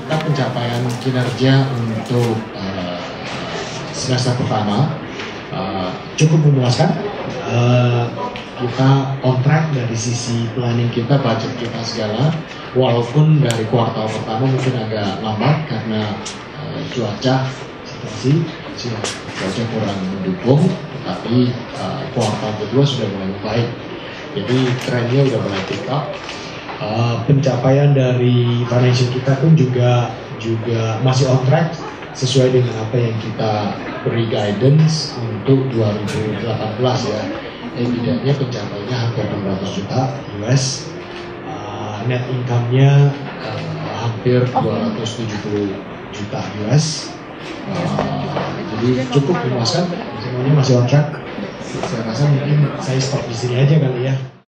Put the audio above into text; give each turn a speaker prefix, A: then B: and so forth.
A: kita pencapaian kinerja untuk uh, semester pertama uh, cukup memuaskan. Uh, kita on track dari sisi planning kita, budget kita segala. Walaupun dari kuartal pertama mungkin agak lambat karena uh, cuaca situasi cuaca kurang mendukung, tapi uh, kuartal kedua sudah mulai baik. Jadi trennya udah mulai pick up. Uh, pencapaian dari financial kita pun juga juga masih on track sesuai dengan apa yang kita beri guidance untuk 2018 ya. Evidentnya pencapaiannya hampir 600 juta US uh, net income-nya uh, hampir 270 juta US uh, jadi cukup memuaskan. Semuanya masih on track. Saya rasa mungkin saya stop di sini aja kali ya